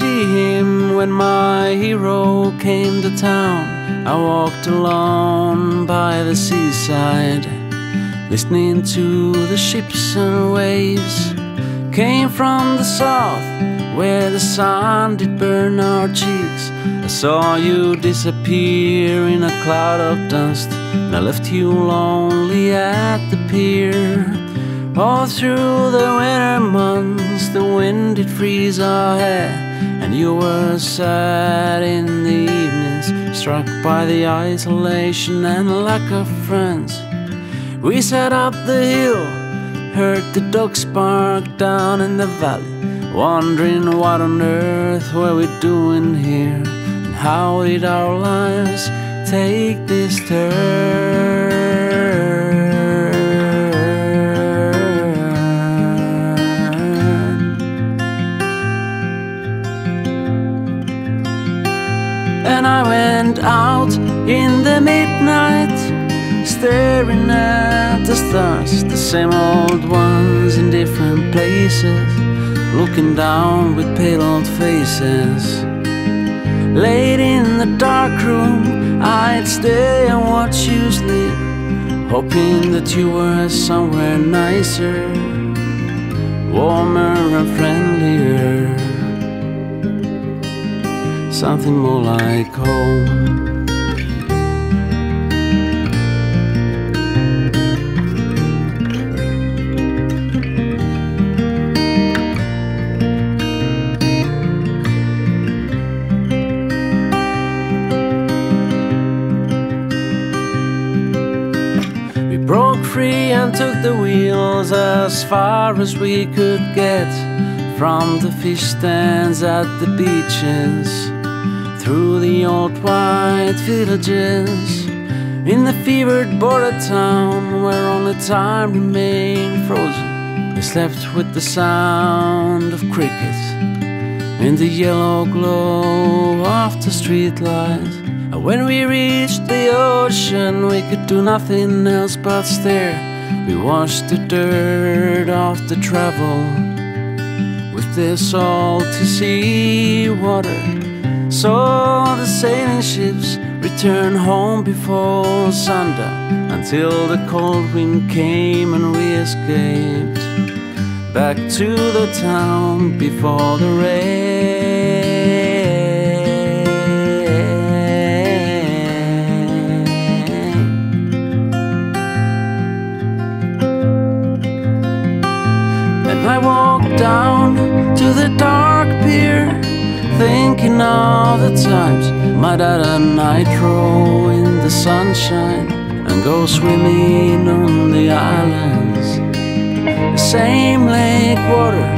see him when my hero came to town. I walked alone by the seaside, listening to the ships and waves. Came from the south, where the sun did burn our cheeks. I saw you disappear in a cloud of dust, and I left you lonely at the pier. All through the winter months, the wind did freeze our hair, and you were sad in the evenings, struck by the isolation and lack of friends. We sat up the hill, heard the dogs bark down in the valley, wondering what on earth were we doing here, and how did our lives take this turn? And I went out in the midnight, staring at the stars, the same old ones in different places, looking down with pale old faces. Late in the dark room, I'd stay and watch you sleep, hoping that you were somewhere nicer, warmer and friendlier something more like home. We broke free and took the wheels as far as we could get from the fish stands at the beaches old white villages in the fevered border town where only time remained frozen. We slept with the sound of crickets in the yellow glow of the streetlights. And when we reached the ocean, we could do nothing else but stare. We washed the dirt off the travel with the salty sea water. Saw the sailing ships return home before sundown until the cold wind came and we escaped back to the town before the rain. And I walked down to the dark thinking of the times my dad and I row in the sunshine and go swimming on the islands. The same lake water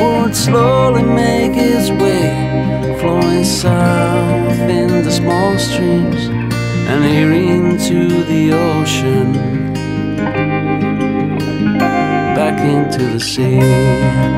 would slowly make its way, flowing south in the small streams and here into the ocean, back into the sea.